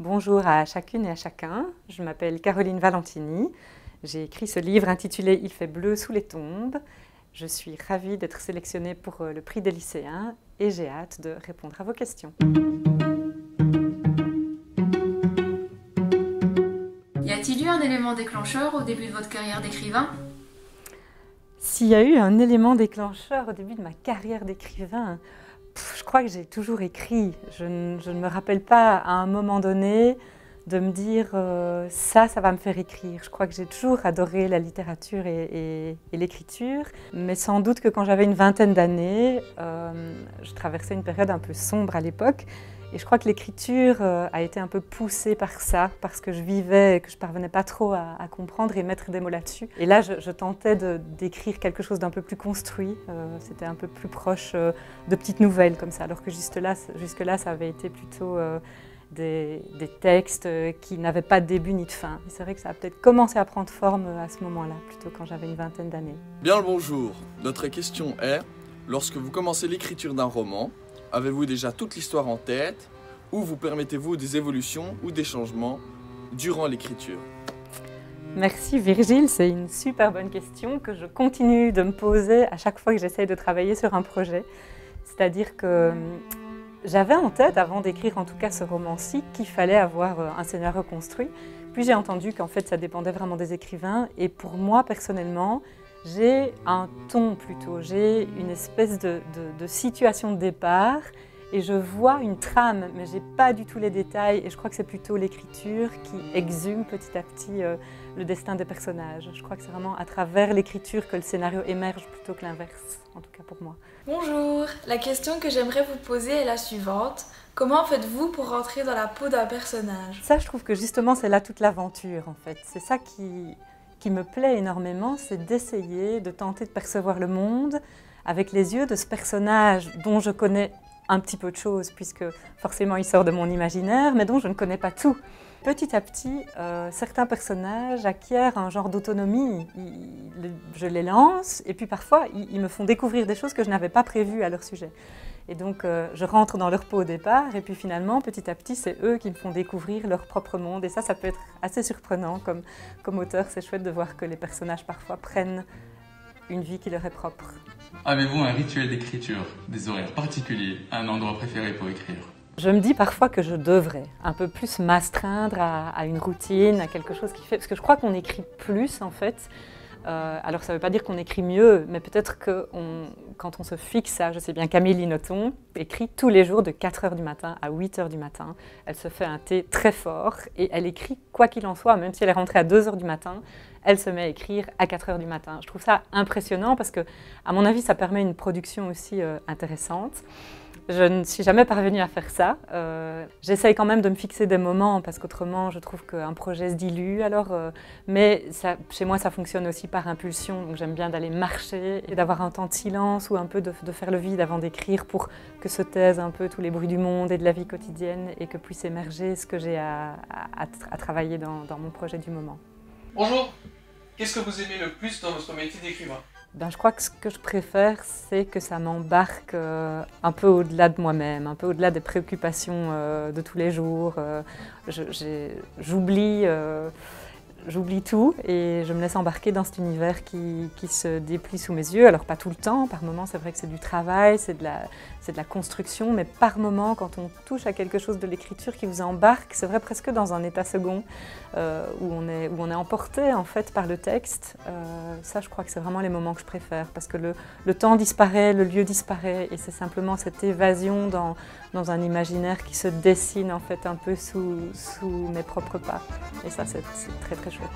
Bonjour à chacune et à chacun, je m'appelle Caroline Valentini. J'ai écrit ce livre intitulé Il fait bleu sous les tombes. Je suis ravie d'être sélectionnée pour euh, le prix des lycéens et j'ai hâte de répondre à vos questions. Y a-t-il eu un élément déclencheur au début de votre carrière d'écrivain? S'il y a eu un élément déclencheur au début de ma carrière d'écrivain, je crois que j'ai toujours écrit. Je ne, me rappelle pas à un moment donné de me dire euh, ça, ça va me faire écrire. Je crois que j'ai toujours adoré la littérature et, l'écriture, mais sans doute que quand j'avais une vingtaine d'années, euh, je traversais une période un peu sombre à l'époque et je crois que l'écriture euh, a été un peu poussée par ça, parce que je vivais et que je parvenais pas trop à, comprendre et mettre des mots là-dessus. Et là, je, tentais d'écrire quelque chose d'un peu plus construit. Euh, c'était un peu plus proche euh, de petites nouvelles comme ça, alors que jusque là, jusque là ça avait été plutôt des, des, textes qui n'avaient pas de début ni de fin. C'est vrai que ça a peut-être commencé à prendre forme à ce moment-là, plutôt quand j'avais une vingtaine d'années. Bien le bonjour. Notre question est, lorsque vous commencez l'écriture d'un roman, Avez-vous déjà toute l'histoire en tête ou vous permettez-vous des évolutions ou des changements durant l'écriture? Merci Virgile, c'est une super bonne question que je continue de me poser à chaque fois que j'essaye de travailler sur un projet. C'est-à-dire que hum, j'avais en tête, avant d'écrire en tout cas ce roman-ci, qu'il fallait avoir euh, un scénario reconstruit. Puis j'ai entendu qu'en fait ça dépendait vraiment des écrivains. Et pour moi personnellement, j'ai un ton plutôt, j'ai une espèce de, situation de départ et je vois une trame, mais je n'ai pas du tout les détails et je crois que c'est plutôt l'écriture qui exhume petit à petit euh, le destin des personnages. Je crois que c'est vraiment à travers l'écriture que le scénario émerge plutôt que l'inverse, en tout cas pour moi. Bonjour, la question que j'aimerais vous poser est la suivante. Comment faites-vous pour rentrer dans la peau d'un personnage? Ça, je trouve que justement, c'est là toute l'aventure, en fait. C'est ça qui, qui me plaît énormément, c'est d'essayer de tenter de percevoir le monde avec les yeux de ce personnage dont je connais un petit peu de choses, puisque forcément il sort de mon imaginaire, mais dont je ne connais pas tout. Petit à petit, euh, certains personnages acquièrent un genre d'autonomie. Je les lance, et puis parfois ils me font découvrir des choses que je n'avais pas prévues à leur sujet. Et donc, euh, je rentre dans leur peau au départ, et puis finalement, petit à petit, c'est eux qui me font découvrir leur propre monde. Et ça, ça peut être assez surprenant comme, comme auteur. C'est chouette de voir que les personnages parfois prennent une vie qui leur est propre. Avez-vous un rituel d'écriture, des horaires particuliers, un endroit préféré pour écrire? Je me dis parfois que je devrais un peu plus m'astreindre à, à, une routine, à quelque chose qui fait... Parce que je crois qu'on écrit plus, en fait, euh, alors ça ne veut pas dire qu'on écrit mieux, mais peut-être que quand on se fixe ça, je sais bien Camille Noton écrit tous les jours de 4h du matin à 8h du matin. Elle se fait un thé très fort et elle écrit quoi qu'il en soit, même si elle est rentrée à 2h du matin, elle se met à écrire à 4h du matin. Je trouve ça impressionnant parce que, à mon avis, ça permet une production aussi euh, intéressante. Je ne suis jamais parvenue à faire ça. Euh, J'essaye quand même de me fixer des moments parce qu'autrement, je trouve qu'un projet se dilue. Alors, euh, mais chez moi, ça fonctionne aussi par impulsion. J'aime bien d'aller marcher et d'avoir un temps de silence ou un peu de, faire le vide avant d'écrire pour que se taisent un peu tous les bruits du monde et de la vie quotidienne et que puisse émerger ce que j'ai à, travailler dans mon projet du moment. Bonjour. Qu'est-ce que vous aimez le plus dans votre métier d'écrivain? Ben, je crois que ce que je préfère, c'est que ça m'embarque euh, un peu au-delà de moi-même, un peu au-delà des préoccupations euh, de tous les jours. Euh, j'oublie j'oublie tout et je me laisse embarquer dans cet univers qui, se déplie sous mes yeux. Alors pas tout le temps, par moments c'est vrai que c'est du travail, c'est de, la, construction, mais par moments quand on touche à quelque chose de l'écriture qui vous embarque, c'est vrai presque dans un état second euh, où, on est, emporté en fait par le texte. Euh, ça je crois que c'est vraiment les moments que je préfère parce que le, temps disparaît, le lieu disparaît et c'est simplement cette évasion dans, un imaginaire qui se dessine en fait un peu sous mes propres pas. Et ça c'est très très chouette.